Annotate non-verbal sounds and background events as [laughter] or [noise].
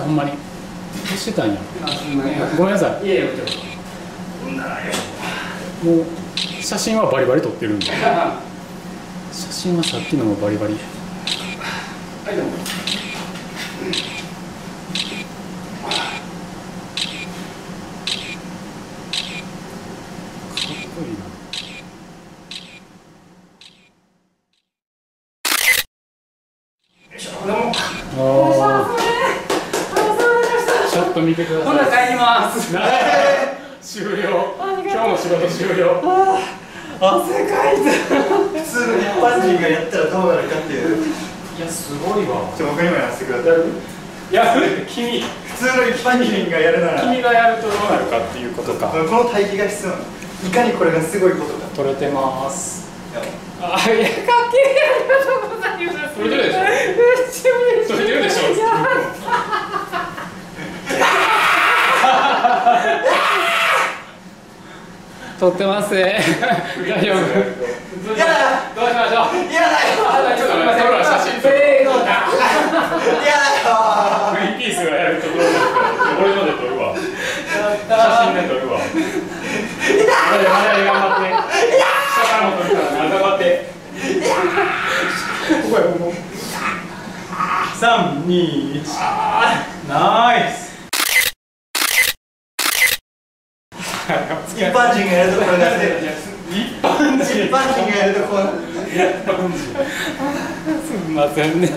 ほんまに。してたんや。ごめんなさい。いやいやもう写真はバリバリ撮ってるんで。写真はさっきのもバリバリ。はいどうもかっこいいな。どうも。あーちょっと見てくだほなさい帰ります。[laughs] 終了。今日の仕事終了汗かいた普通の一般人がやったらどうなるかっていういやすごいわちょ僕にもやらせてくださいいや君普通の一般人がやるなら君がやるとどうなるかっていうことかこの待機が必要なのいかにこれがすごいことか取れてますあいやかっけえありがとうございます取れてるでしょめっちゃ嬉しい取れてるでしょいや撮ってます。ね [laughs] 大丈夫。どうしやだどうしましょう。嫌だよ。あちょっとすいませんほら写真せーのだ嫌だよ。グリーンピースがやるとどうなるか俺ので撮るわ。やっ写た真で撮るわ。まだまだ頑張って。下からも撮るからな頑張ってここやここ三二一。ナイス一般人がやるところがせ一般人。一般人がやるとこうなるすみませんね